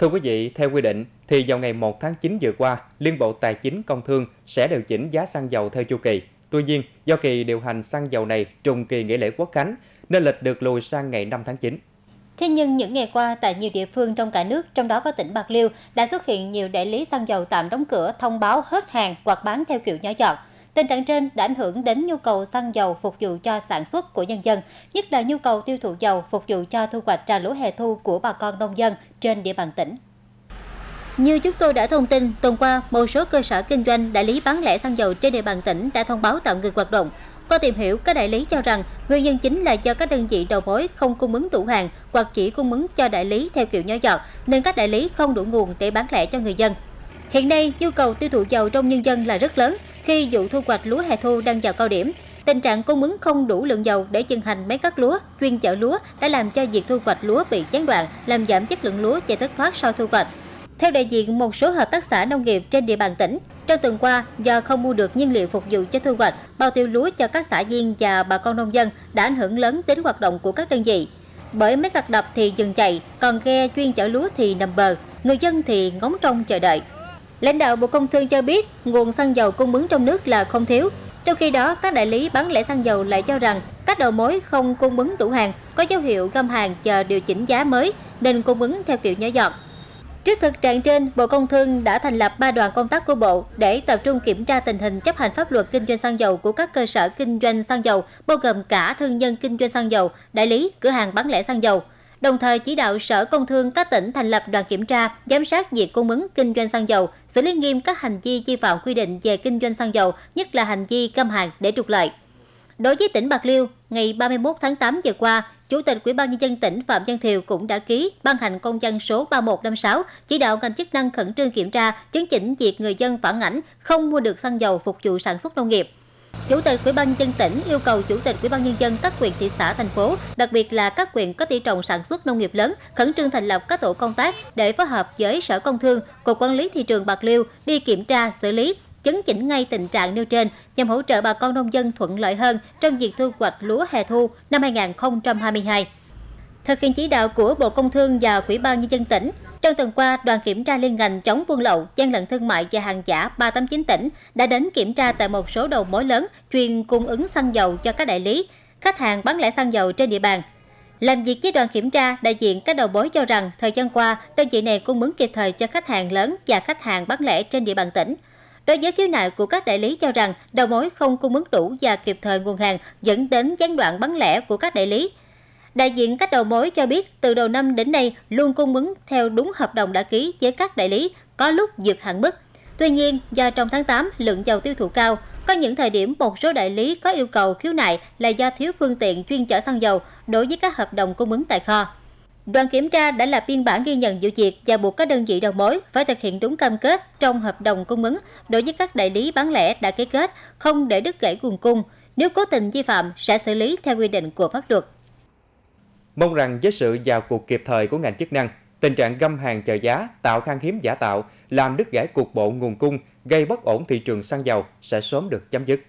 Thưa quý vị, theo quy định thì vào ngày 1 tháng 9 vừa qua, Liên Bộ Tài chính Công Thương sẽ điều chỉnh giá xăng dầu theo chu kỳ. Tuy nhiên, do kỳ điều hành xăng dầu này trùng kỳ nghỉ lễ quốc khánh nên lịch được lùi sang ngày 5 tháng 9. Thế nhưng những ngày qua tại nhiều địa phương trong cả nước, trong đó có tỉnh Bạc Liêu, đã xuất hiện nhiều đại lý xăng dầu tạm đóng cửa thông báo hết hàng hoặc bán theo kiểu nhỏ giọt. Tình trạng trên đã ảnh hưởng đến nhu cầu xăng dầu phục vụ cho sản xuất của nhân dân, nhất là nhu cầu tiêu thụ dầu phục vụ cho thu hoạch trà lúa hè thu của bà con nông dân trên địa bàn tỉnh. Như chúng tôi đã thông tin, tuần qua, một số cơ sở kinh doanh đại lý bán lẻ xăng dầu trên địa bàn tỉnh đã thông báo tạm ngừng hoạt động. Qua tìm hiểu, các đại lý cho rằng nguyên nhân chính là do các đơn vị đầu mối không cung ứng đủ hàng hoặc chỉ cung ứng cho đại lý theo kiểu nhỏ giọt, nên các đại lý không đủ nguồn để bán lẻ cho người dân. Hiện nay, nhu cầu tiêu thụ dầu trong nhân dân là rất lớn khi vụ thu hoạch lúa hè thu đang vào cao điểm. Tình trạng cung ứng không đủ lượng dầu để chân hành máy cắt lúa, chuyên chở lúa đã làm cho việc thu hoạch lúa bị gián đoạn, làm giảm chất lượng lúa và thất thoát sau thu hoạch. Theo đại diện một số hợp tác xã nông nghiệp trên địa bàn tỉnh, trong tuần qua, do không mua được nhiên liệu phục vụ cho thu hoạch, bao tiêu lúa cho các xã viên và bà con nông dân đã ảnh hưởng lớn đến hoạt động của các đơn vị. Bởi máy gặt đập thì dừng chạy, còn ghe chuyên chở lúa thì nằm bờ, người dân thì ngóng trông chờ đợi. Lãnh đạo Bộ Công Thương cho biết nguồn xăng dầu cung ứng trong nước là không thiếu. Trong khi đó, các đại lý bán lẻ xăng dầu lại cho rằng các đầu mối không cung ứng đủ hàng, có dấu hiệu găm hàng chờ điều chỉnh giá mới nên cung ứng theo kiểu nhỏ giọt. Trước thực trạng trên, Bộ Công Thương đã thành lập 3 đoàn công tác của Bộ để tập trung kiểm tra tình hình chấp hành pháp luật kinh doanh xăng dầu của các cơ sở kinh doanh xăng dầu, bao gồm cả thương nhân kinh doanh xăng dầu, đại lý, cửa hàng bán lẻ xăng dầu. Đồng thời chỉ đạo Sở Công Thương các tỉnh thành lập đoàn kiểm tra, giám sát việc cung ứng kinh doanh xăng dầu, xử lý nghiêm các hành vi vi phạm quy định về kinh doanh xăng dầu, nhất là hành vi găm hàng để trục lợi. Đối với tỉnh Bạc Liêu, ngày 31 tháng 8 vừa qua, Chủ tịch Ủy ban nhân dân tỉnh Phạm Văn Thiều cũng đã ký ban hành công văn số 3156 chỉ đạo ngành chức năng khẩn trương kiểm tra, chấn chỉnh việc người dân phản ảnh không mua được xăng dầu phục vụ sản xuất nông nghiệp. Chủ tịch Ủy ban nhân dân tỉnh yêu cầu Chủ tịch Ủy ban nhân dân các huyện thị xã thành phố, đặc biệt là các huyện có tỷ trọng sản xuất nông nghiệp lớn, khẩn trương thành lập các tổ công tác để phối hợp với Sở Công Thương, Cục Quản lý thị trường Bạc Liêu đi kiểm tra, xử lý, chấn chỉnh ngay tình trạng nêu trên nhằm hỗ trợ bà con nông dân thuận lợi hơn trong việc thu hoạch lúa hè thu năm 2022. Thực hiện chỉ đạo của Bộ Công Thương và Ủy ban nhân dân tỉnh, trong tuần qua, đoàn kiểm tra liên ngành chống buôn lậu, gian lận thương mại và hàng giả 389 tỉnh đã đến kiểm tra tại một số đầu mối lớn chuyên cung ứng xăng dầu cho các đại lý, khách hàng bán lẻ xăng dầu trên địa bàn. Làm việc với đoàn kiểm tra, đại diện các đầu mối cho rằng thời gian qua, đơn vị này cung ứng kịp thời cho khách hàng lớn và khách hàng bán lẻ trên địa bàn tỉnh. Đối với khiếu nại của các đại lý cho rằng đầu mối không cung ứng đủ và kịp thời nguồn hàng dẫn đến gián đoạn bán lẻ của các đại lý. Đại diện các đầu mối cho biết từ đầu năm đến nay luôn cung ứng theo đúng hợp đồng đã ký với các đại lý, có lúc vượt hạn mức. Tuy nhiên, do trong tháng 8 lượng dầu tiêu thụ cao, có những thời điểm một số đại lý có yêu cầu khiếu nại là do thiếu phương tiện chuyên chở xăng dầu đối với các hợp đồng cung ứng tại kho. Đoàn kiểm tra đã lập biên bản ghi nhận vụ việc và buộc các đơn vị đầu mối phải thực hiện đúng cam kết trong hợp đồng cung ứng đối với các đại lý bán lẻ đã ký kết, không để đứt gãy nguồn cung. Nếu cố tình vi phạm sẽ xử lý theo quy định của pháp luật. Mong rằng với sự vào cuộc kịp thời của ngành chức năng, tình trạng găm hàng chờ giá, tạo khan hiếm giả tạo, làm đứt gãy cục bộ nguồn cung, gây bất ổn thị trường xăng dầu sẽ sớm được chấm dứt.